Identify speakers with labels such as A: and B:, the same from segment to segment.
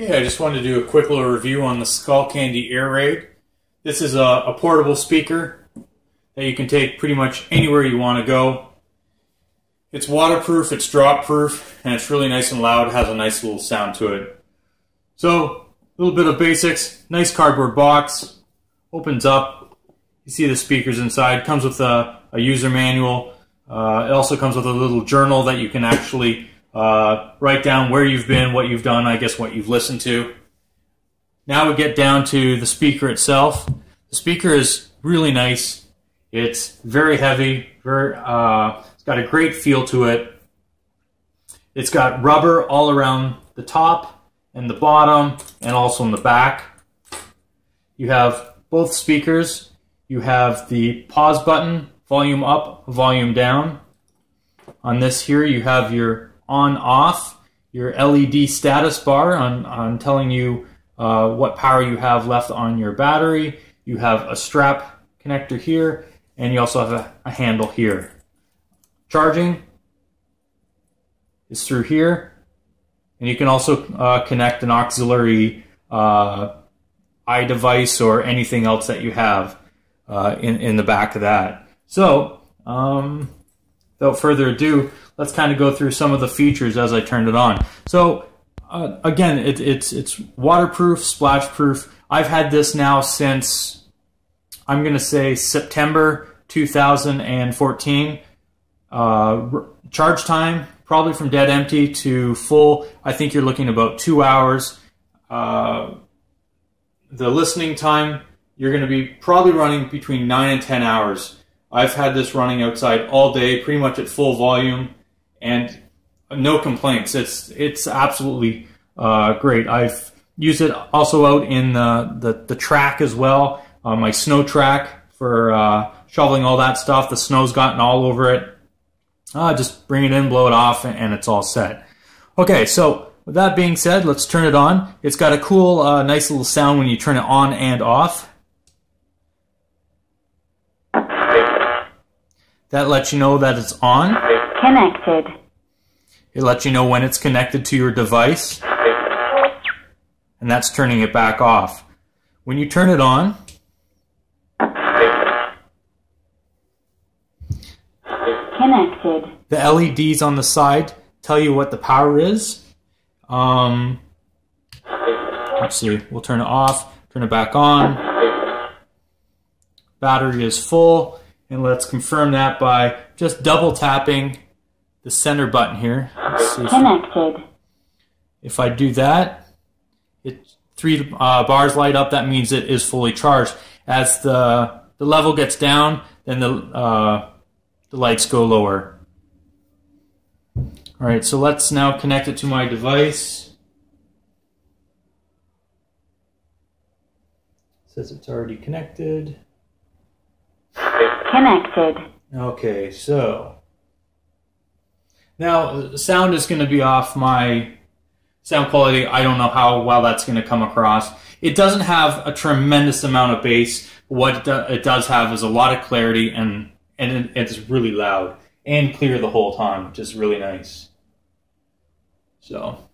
A: Hey, I just wanted to do a quick little review on the Skullcandy Air Raid. This is a, a portable speaker that you can take pretty much anywhere you want to go. It's waterproof, it's drop proof, and it's really nice and loud. It has a nice little sound to it. So, a little bit of basics. Nice cardboard box. Opens up. You see the speakers inside. Comes with a, a user manual. Uh, it also comes with a little journal that you can actually uh, write down where you've been, what you've done, I guess what you've listened to. Now we get down to the speaker itself. The speaker is really nice. It's very heavy. Very, uh, it's got a great feel to it. It's got rubber all around the top and the bottom and also in the back. You have both speakers. You have the pause button, volume up, volume down. On this here, you have your on off your LED status bar on, on telling you uh, what power you have left on your battery. You have a strap connector here, and you also have a, a handle here. Charging is through here, and you can also uh, connect an auxiliary uh, iDevice or anything else that you have uh, in, in the back of that. So, um, without further ado, let's kind of go through some of the features as I turned it on. So uh, again, it, it's it's waterproof, splash proof. I've had this now since I'm going to say September 2014. Uh, charge time probably from dead empty to full. I think you're looking about two hours. Uh, the listening time you're going to be probably running between nine and ten hours. I've had this running outside all day, pretty much at full volume, and no complaints. It's it's absolutely uh, great. I've used it also out in the the, the track as well, uh, my snow track for uh, shoveling all that stuff. The snow's gotten all over it. Uh, just bring it in, blow it off, and it's all set. Okay, so with that being said, let's turn it on. It's got a cool, uh, nice little sound when you turn it on and off. That lets you know that it's on.
B: Connected.
A: It lets you know when it's connected to your device. And that's turning it back off. When you turn it on,
B: Connected.
A: the LEDs on the side tell you what the power is. Um, let's see, we'll turn it off, turn it back on. Battery is full. And let's confirm that by just double tapping the center button here.
B: Connected.
A: If, if I do that, it three uh, bars light up. That means it is fully charged. As the the level gets down, then the uh, the lights go lower. All right, so let's now connect it to my device. It says it's already connected.
B: Connected.
A: Okay, so now sound is going to be off my sound quality. I don't know how well that's going to come across. It doesn't have a tremendous amount of bass. What it does have is a lot of clarity and and it's really loud and clear the whole time, which is really nice. So.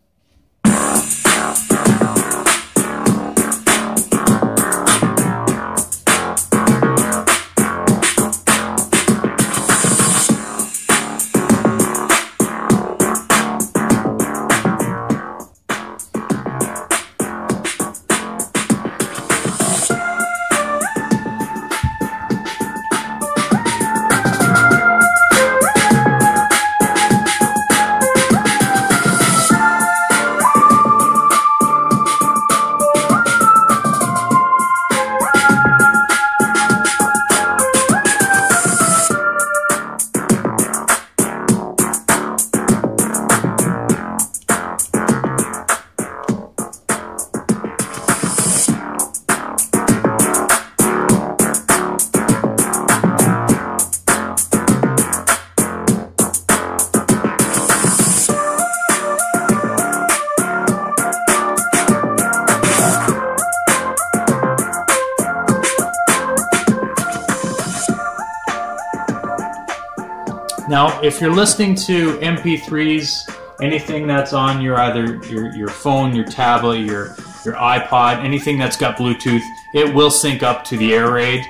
A: Now, if you're listening to MP3s anything that's on your either your, your phone, your tablet, your your iPod, anything that's got Bluetooth, it will sync up to the Air Raid.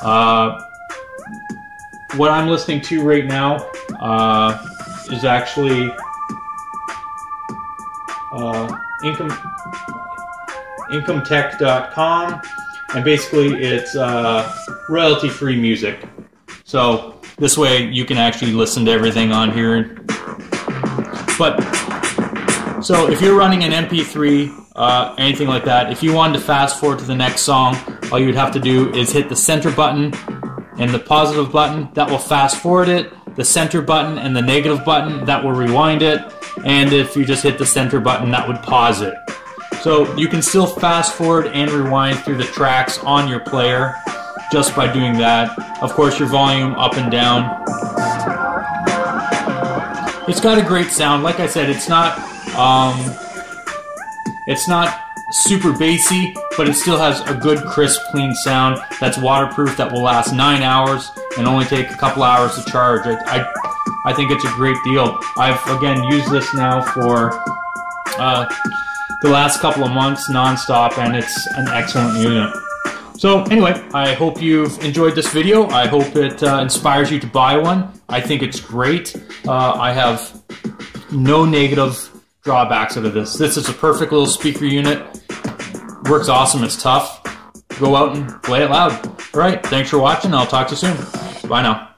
A: Uh, what I'm listening to right now uh, is actually uh, income incompetech.com and basically it's uh, royalty free music so this way you can actually listen to everything on here. But so if you're running an mp3 uh, anything like that if you wanted to fast forward to the next song all you would have to do is hit the center button and the positive button that will fast forward it the center button and the negative button that will rewind it and if you just hit the center button that would pause it. So you can still fast forward and rewind through the tracks on your player just by doing that. Of course, your volume up and down. It's got a great sound. Like I said, it's not um, it's not super bassy, but it still has a good, crisp, clean sound that's waterproof that will last nine hours and only take a couple hours to charge. I, I, I think it's a great deal. I've again used this now for uh, the last couple of months nonstop, and it's an excellent unit. So anyway, I hope you've enjoyed this video. I hope it uh, inspires you to buy one. I think it's great. Uh, I have no negative drawbacks out of this. This is a perfect little speaker unit. Works awesome. It's tough. Go out and play it loud. All right. Thanks for watching. I'll talk to you soon. Bye now.